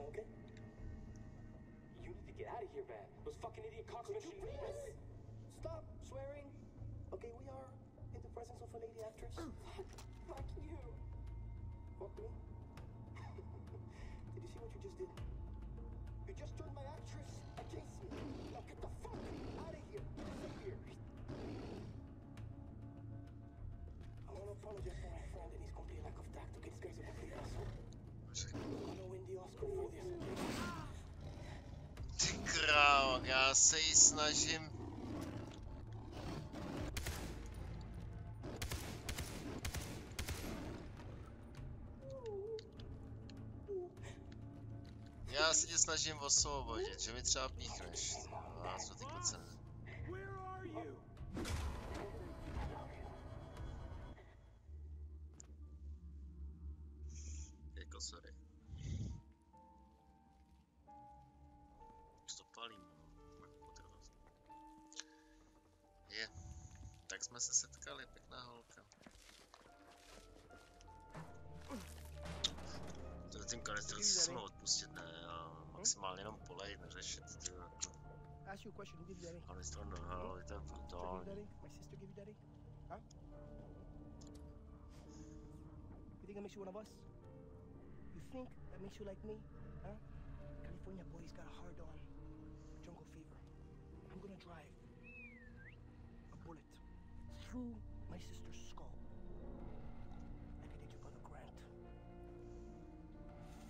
now, okay? You need to get out of here, man. Those fucking idiot cops Could you mentioned me. please stop swearing? Okay, we are in the presence of a lady actress. Oh, fuck, fuck you. Fuck me. did you see what you just did? You just turned my actress against me. Now get the fuck out of here. Disappear. I want to apologize for my friend and his complete lack of tact. Okay, this guy's a complete asshole. Král, já se jí snažím. Já se tě snažím osvobodit, že mi třeba píchneš. No, co ty you? Jako sorry. Jsme se setkali, pěkná holka. To tím kanistru si jsme odpustit, ne, a maximálně jenom polejt, neřešit, ty Ask you a question. Who gave you daddy? to Sister gave you brutální. My sister gave you daddy? Huh? You think that makes you one of us? You think that makes you like me? Huh? California boy's got a hard on. Jungle fever. I'm gonna drive through my sister's skull. I did your brother Grant.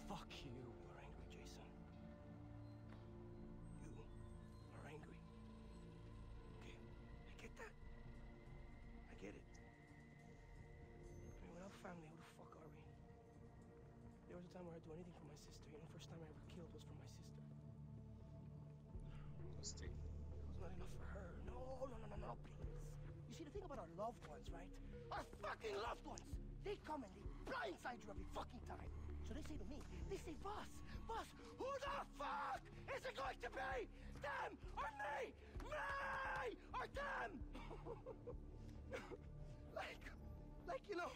Fuck you. You're angry, Jason. You are angry. Okay, I get that. I get it. I mean, without family, who the fuck are we? There was a time where I'd do anything for my sister. You know, the first time I ever killed was for my sister. It was not enough for her. No, no, no, no, no, please. See, the thing about our loved ones, right? Our fucking loved ones! They come and they blindside you every fucking time. So they say to me, they say, Boss, boss, who the fuck is it going to be? Them or me? Me or them? like, like, you know,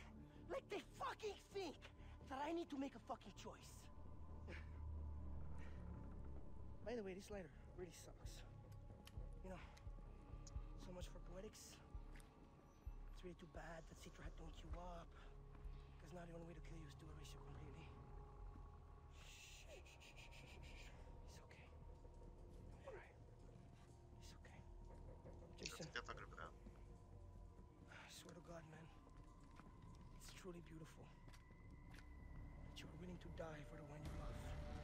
like they fucking think that I need to make a fucking choice. By the way, this lighter really sucks. You know, so much for poetics. It's really too bad that Citra hook you up. Because now the only way to kill you is to erase you completely. Shh, shh, shh, shh, shh, shh, shh. It's okay. Don't cry. It's okay. Jason, To je fakt dobrá. I swear to God, man. It's truly beautiful. That you are willing to die for the one you love.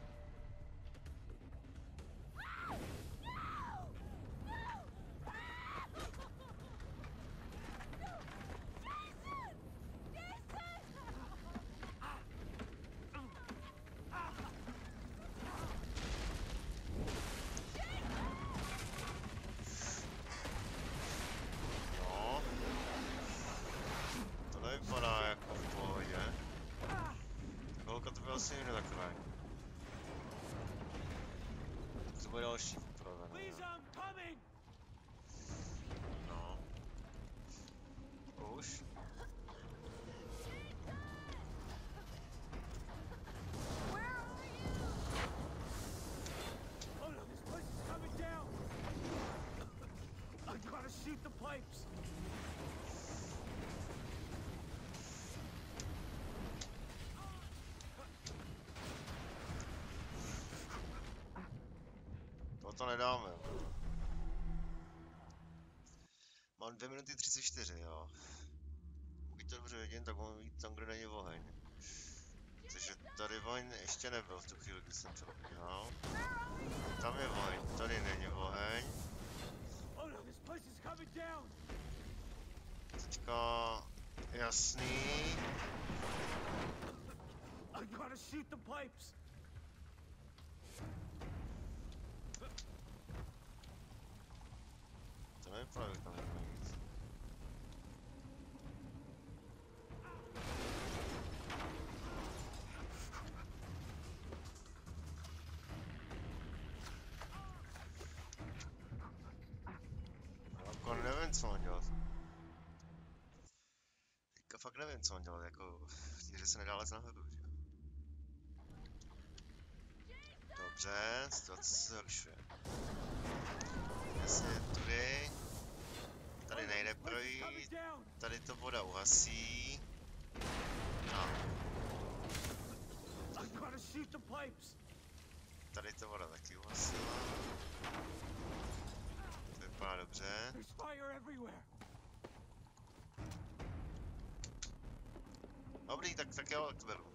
To bude další popravené. Please, I'm coming! No. Už? Oh no, this place is coming down! I gotta shoot the pipes! To nedáme. Mám 2 minuty 34, jo. Pokud to dobře vidím, tak mám jít tam, kde není oheň. Takže tady oheň ještě nebyl v tu chvíli, kdy jsem udělal. Tam je oheň, tady není oheň. Teďka jasný. I gotta shoot the pipes! Že tam nic. Jako nevím, co mám dělat. Teďka fakt nevím, co mám dělat, jako hře se nedá lec nahoru, že. Dobře, situace se zhoršuje. Jasně, tudy. Nejde projít, tady to voda uhasí. Pipes. tady to voda taky uhasila. To vypadá dobře. Everywhere. Dobrý, tak, tak jo, tak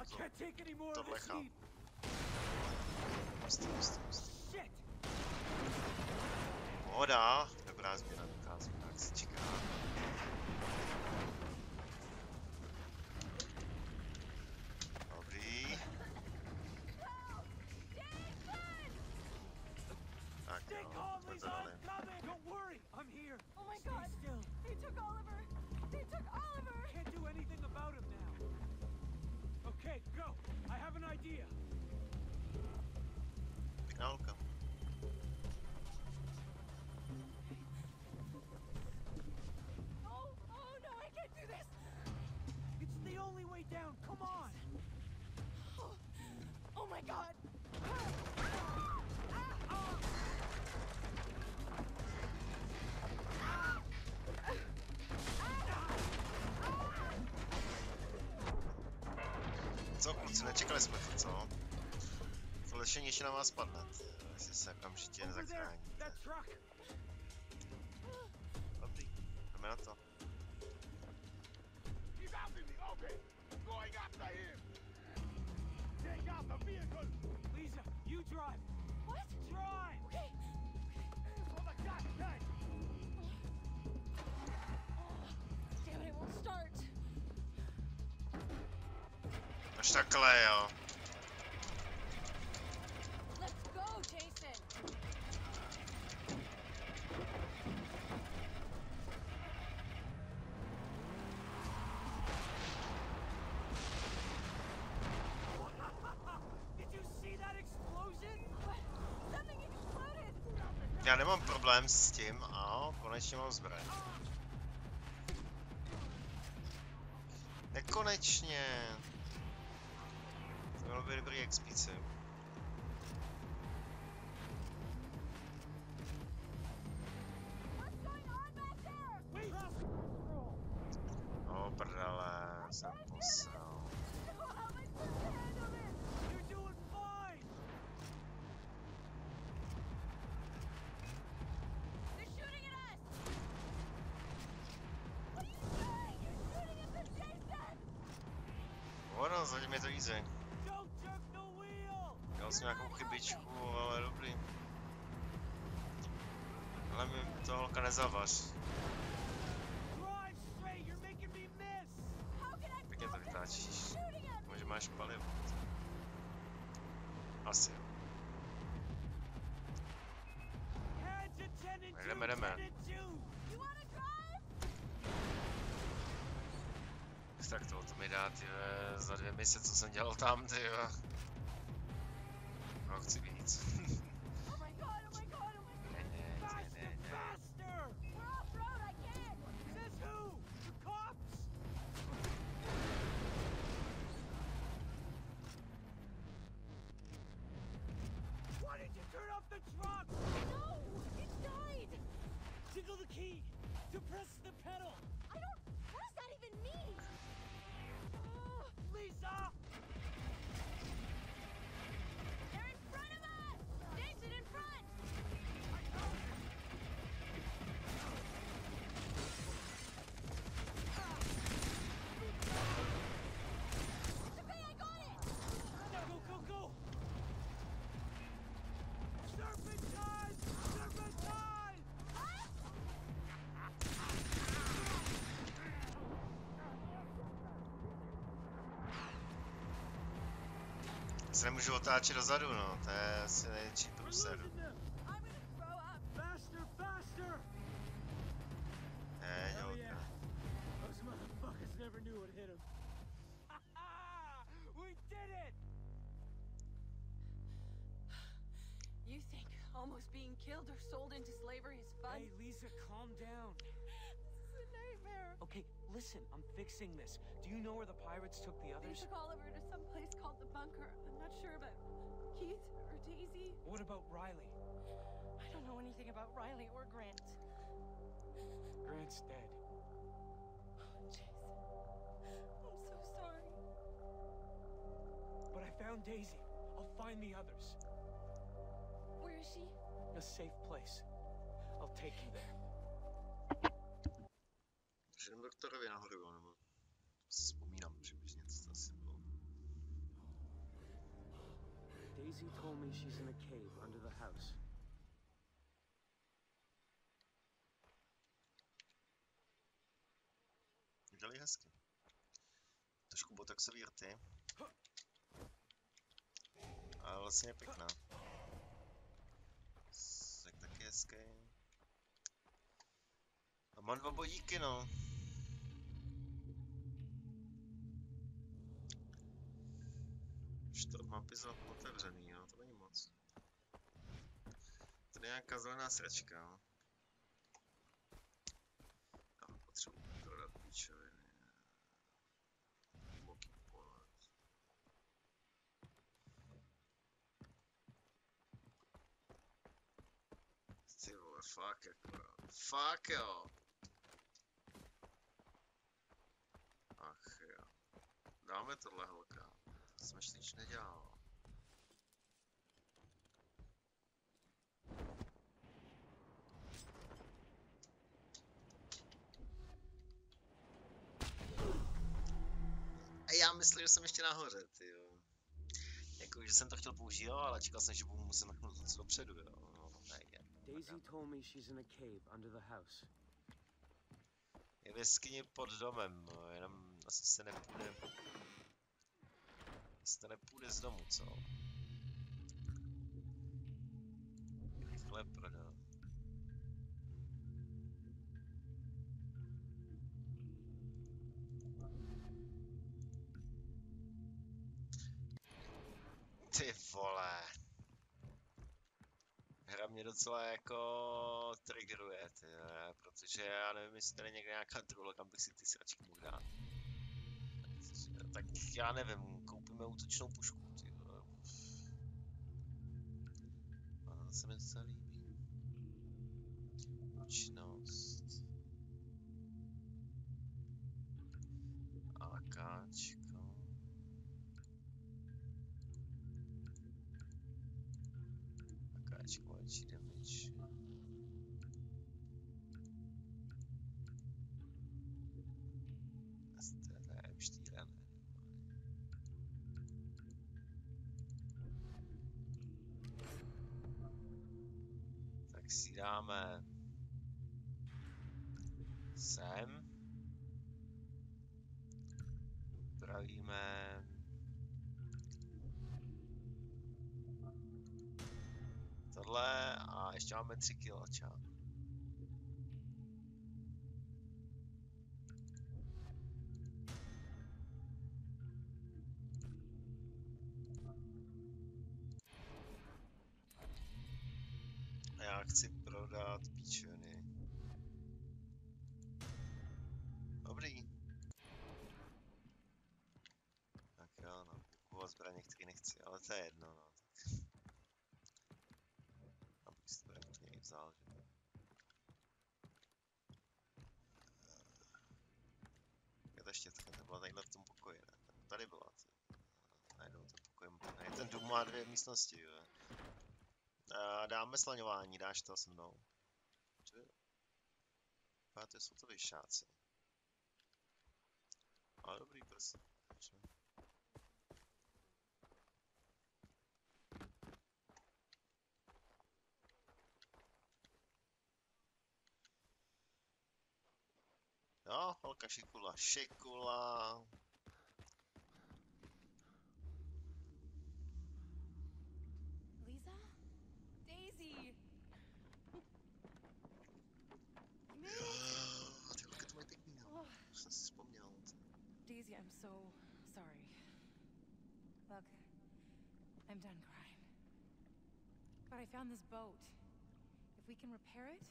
I to can't take any more of tohle this chápu. heat. Pustý, pustý, pustý. Shit. Pohoda, dobrá změna, dobrá změna, go. I have an idea. Holka. Oh, no! Oh no, I can't do this! It's the only way down. Come on. To lešení ještě na vás padne, ty jo, jestli se okamžitě Over there. nezachrání. That truck. Dobrý, jdeme na to. He's after me. Okay. Going after him. Take out the vehicle. Lisa, you drive. What? Drive. Okay. For the God's sake. Damn it, it won't start. Až takhle, jo. Let's go, Jason! Did you see that explosion? What? Something exploded! Já nemám problém s tím, a konečně mám zbraň. Nekonečně. To mělo být dobrý expíci. Ono, zatím je to easy. Dělal jsem nějakou chybičku, ale dobrý. Ale mi to holka nezavař. Ty ve. No, chci víc. Oh my god, oh my god, oh my god! Faster, faster. We're off road, I can't! Says who? The cops? Why did you turn off the truck? No! It died! Tickle the key. To press the pedal. I don't... What does that even mean? Lisa! Se nemůžu otáčet dozadu, no, to je asi největší průser. Ne! You think almost being killed or sold into slavery is fun? Hey, Lisa, calm down. This is a nightmare. Okay, listen, I'm fixing this. Do you know where the pirates took the others? They took Oliver to some place called the bunker. I'm not sure about Keith or Daisy. What about Riley? I don't know anything about Riley or Grant. Grant's dead. Oh, Jason, I'm so sorry. But I found Daisy. I'll find the others. Where is she? A safe place. I'll take you there. Jdem doktorovi nahoru, nebo si vzpomínám přibližně, co to asi bylo. Daisy told me she's in a cave under the house. Dělej hezky. Trošku botoxový rty. Ale vlastně je pěkná. Tak taky hezký. A mám dva bodíky, no. Čtvrt mapy jsou otevřený, jo, to není moc. Tady je nějaká zelená sračka, jo. Já potřebuji prodat píčoviny. Hluboký pohled. Ty vole, fuck akorát. Fuck jo. Ach jo. Dáme tohle holka. Jsem ještě nic nedělal. A já myslím, že jsem ještě nahoře, ty jo. Jako, že jsem to chtěl použít, jo, ale čekal jsem, že budu muset mrknout něco dopředu, jo. No, ne, je. Daisy told me she's in a cave under the house. Je v jeskyni pod domem, no, jenom asi se nepůjde... To nepůjde z domu, co? Rychle prodat. Ty vole. Hra mě docela jako triggeruje, ty, protože já nevím, jestli tady někde nějaká trula, kam bych si ty sračky mohl dát. Tak já nevím, koupíme útočnou pušku, ty. A se mi docela líbí. Účinnost. AKčko. AKčko, větší damage. Dáme sem. Upravíme tohle a ještě máme 3 kg. Prodat píčoviny. Dobrý. Tak jo, no, kupovat zbraně, který nechci, ale to je jedno, no. Abych si to klidně i vzal, že? Je ta štětka, ta byla tadyhle v tom pokoji, ne? Tady byla, ty. Najednou ten pokoj, ne, ten dům má dvě místnosti, jo. Dáme slaňování, dáš to se mnou. Dobře. To jsou to vyšáci. Ale dobrý. Dobře. Jo, holka šikula, šikula. Am so sorry. Look, I'm done crying. But I found this boat. If we can repair it,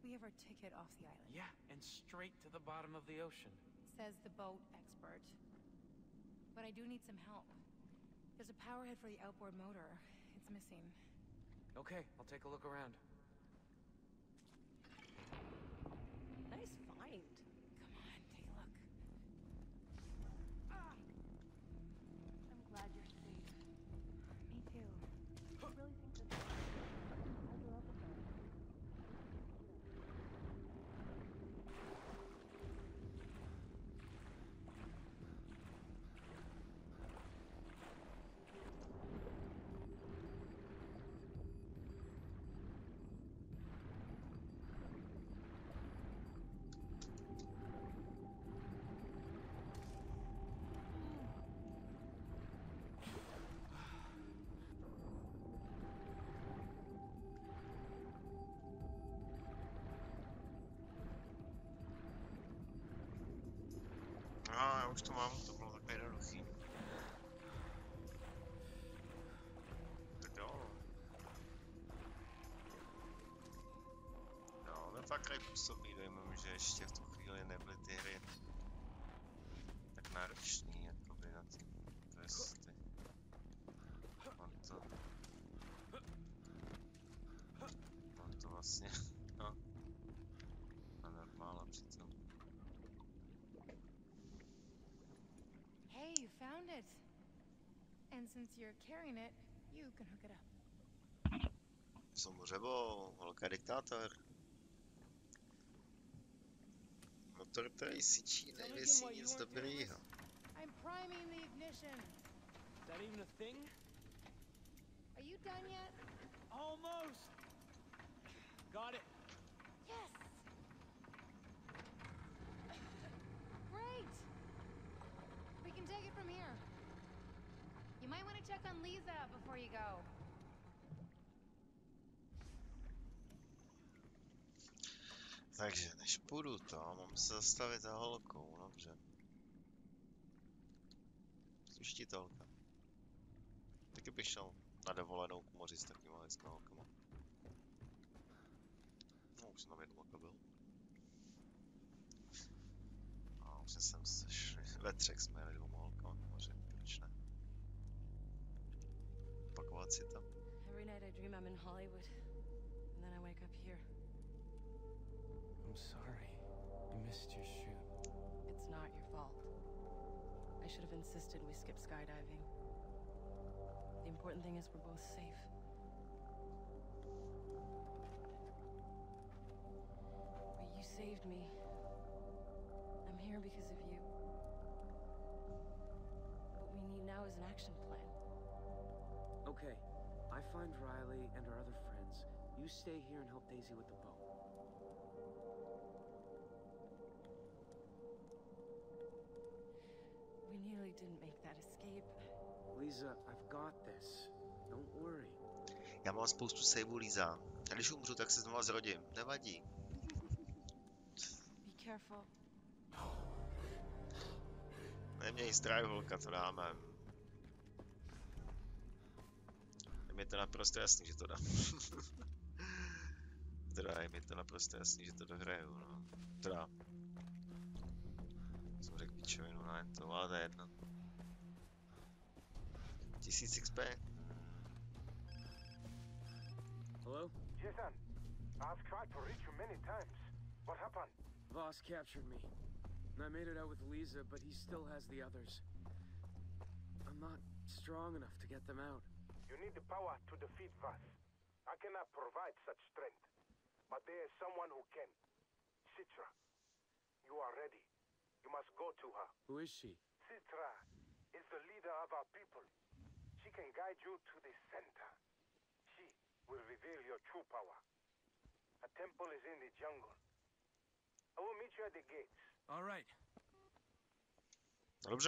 we have our ticket off the island. Yeah, and straight to the bottom of the ocean. Says the boat expert. But I do need some help. There's a power head for the outboard motor. It's missing. Okay, I'll take a look around. Už to mám, to bylo takové jednoduchý. Tak jo. No, ale fakt tady působí dojmem, že ještě v tu chvíli nebyly ty hry tak náročný, jakoby na ty questy. On to... On to vlastně... No. A normála přitom. Hey, you found it. And since you're carrying it, you can hook it up. Samozřejmě, holka diktátor. Motor, který syčí, nevěsí nic dobrýho. I'm priming the ignition. Is that even a thing? Are you done yet? Almost! Got it. Yes. Great. We can take it from here. You might want to check on Lisa before you go. Takže než půjdu to, mám se zastavit za holkou, dobře. Sluštitelka. Taky bych šel na dovolenou k moři s takovýma lidskými holkama. No, už jsem tam jednou jako byl. A už jsem se šli, ve třech jsme jeli dvouma holkama k moři, Opakovat si to. Every night I dream I'm in Hollywood, and then I wake up here. I'm sorry. I missed your shoot. It's not your fault. I should have insisted we skip skydiving. The important thing is we're both safe. But you saved me. I'm here because of you. What we need now is an action plan. Okay, I find Riley and our other friends. You stay here and help Daisy with the boat. We nearly didn't make that escape. Lisa, I've got this. Don't worry. Já mám spoustu saveů, Líza. A když umřu, tak se znova zrodím. Nevadí. Be careful. Neměj strach, holka, to dáme. Je mi to naprosto jasný, že to dám. teda je mi to naprosto jasný, že to dohraju, no. Teda. Jsem řekl pičovinu, ne, to ale to je jedno. 1000 XP. Hello? Jason, I've tried to reach you many times. What happened? Voss captured me. I made it out with Lisa, but he still has the others. I'm not strong enough to get them out. You need the power to defeat Vath. I cannot provide such strength. But there is someone who can. Citra. You are ready. You must go to her. Who is she? Citra is the leader of our people. She can guide you to the center. She will reveal your true power. A temple is in the jungle. I will meet you at the gates. All right. No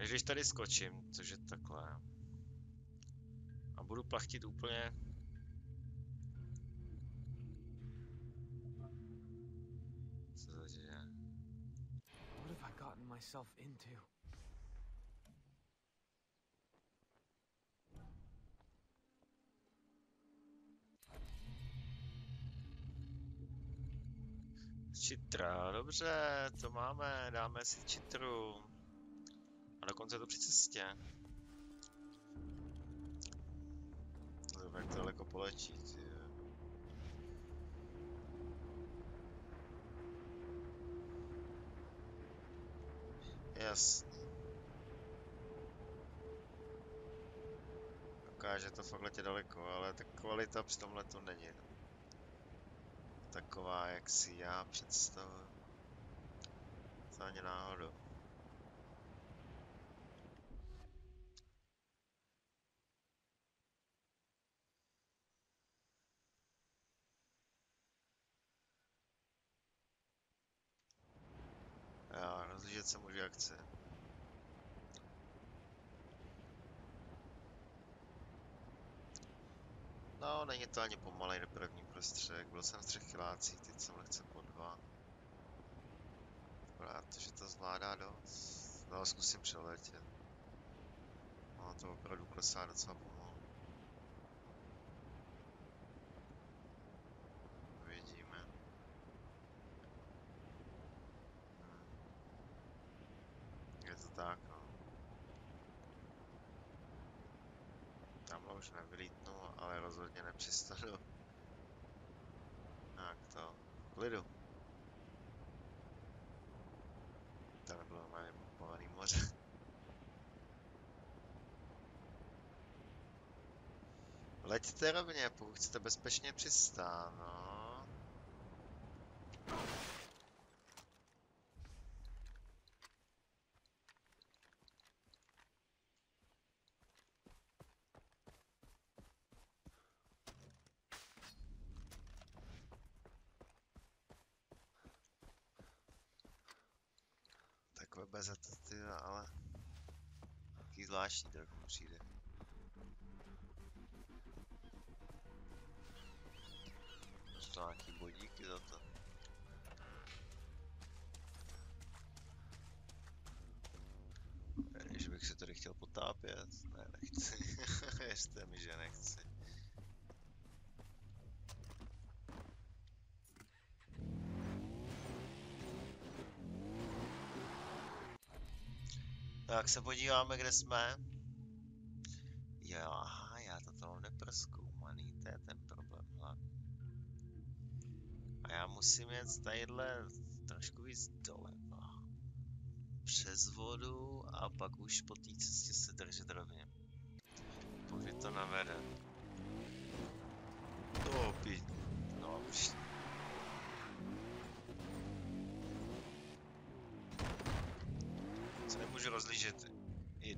Takže když tady skočím, což je takhle. A budu plachtit úplně... Co to děje? myself into? Čitra, dobře, to máme, dáme si čitru. A dokonce je to při cestě. To jak to daleko poletí, ty. jo. Jasný. Dokáže to fakt letět daleko, ale ta kvalita při tomhle to není. No. Taková, jak si já představuji. To ani náhodou. Já chce. No, není to ani pomalej dopravní prostředek. Byl jsem v třech kilácích, teď jsem lehce po dva. To, že to zvládá dost. No, zkusím přeletět. No, to opravdu klesá docela pomalu. Uvidíme. Hm. Je to tak, no. Tamhle už nevylítnu, ale nepřistanu. Tak to, klidu. To nebylo normálně povolený moře. Leďte rovně, pokud chcete bezpečně přistát, no. Takové beze to ty, jo, ale... Taký zvláštní trochu mi přijde. To nějaký bodíky za to. Že bych se tady chtěl potápět? Ne, nechci. Věřte mi, že nechci. Tak se podíváme, kde jsme. Jo, aha, já to tam mám neproskoumaný, to je ten problém. A já musím jet tadyhle trošku víc doleva. Přes vodu a pak už po té cestě se držet rovně. Pokud to navede. To opět. Rozlížet. I...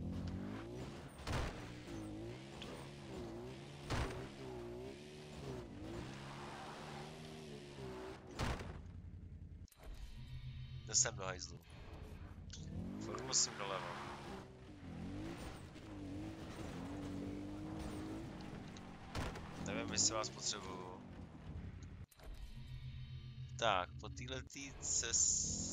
Jde do hajzlu. Furt musím doleva. Nevím, jestli vás potřebuju. Tak, po této cestě...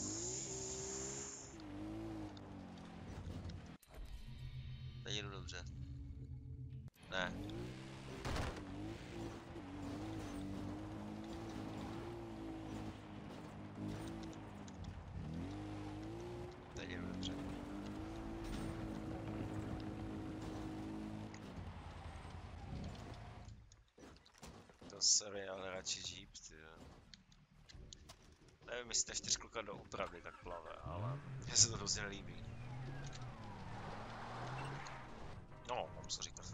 sorry, ale radši Jeep, ty. Nevím, jestli ta čtyřkolka do opravdy tak plave, ale mně se to hrozně nelíbí. No, mám co říkat.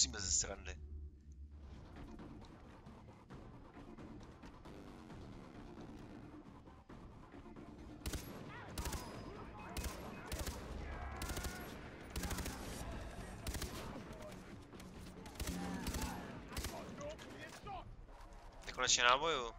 Pusíme ze srandy. Nekonečně náboju.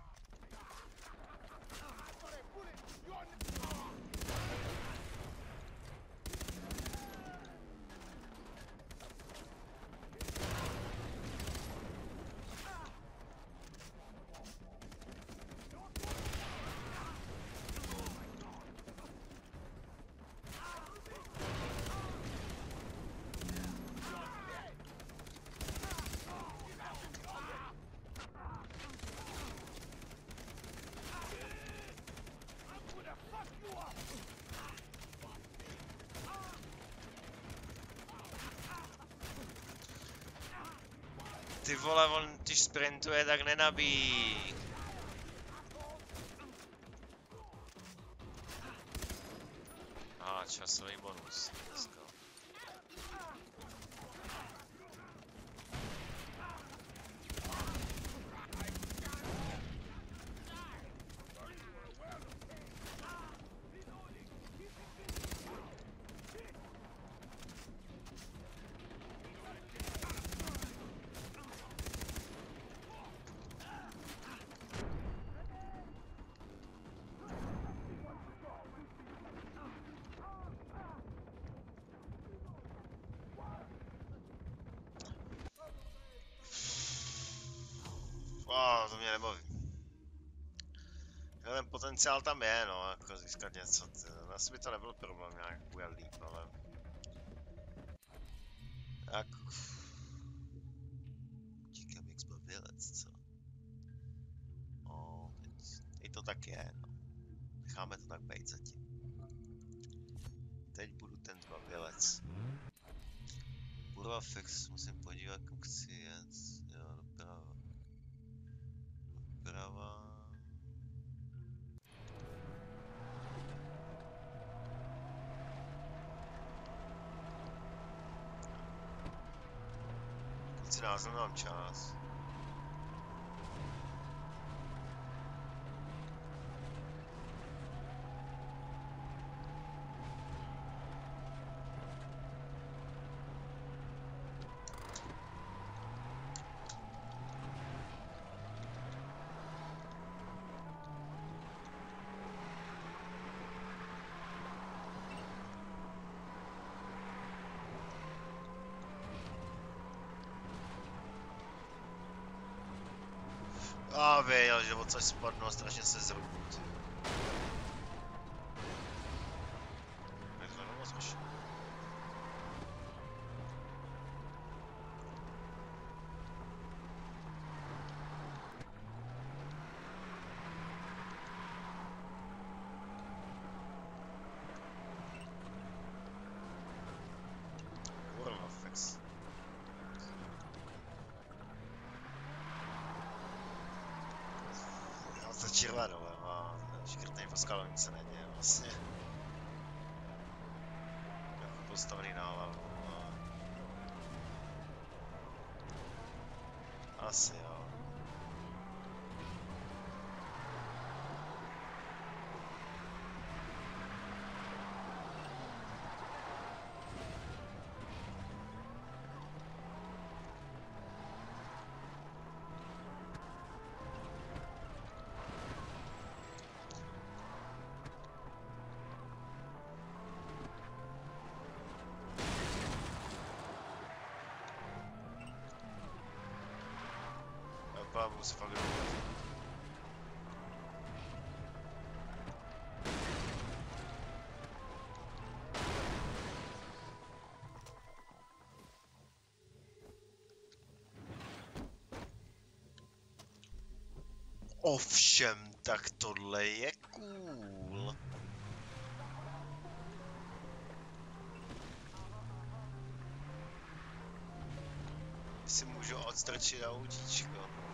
Vole, on když sprintuje, tak nenabíjí. A časový bonus dneska. Wow, to mě nebaví. Ten potenciál tam je, no, jako získat něco. Asi by to nebyl problém nějak udělat líp, ale... Jako... Utíkám jak zbavilec, co? No, teď, teď to tak je, no. Necháme to tak být zatím. Teď budu ten zbavilec. Kurva fix, musím podívat, kam chci jet. Chci názor A věděl, že odsaď spadnu a strašně se zrubu. Fakt doufat. Ovšem, tak tohle je cool. Si můžu odstrčit autíčko.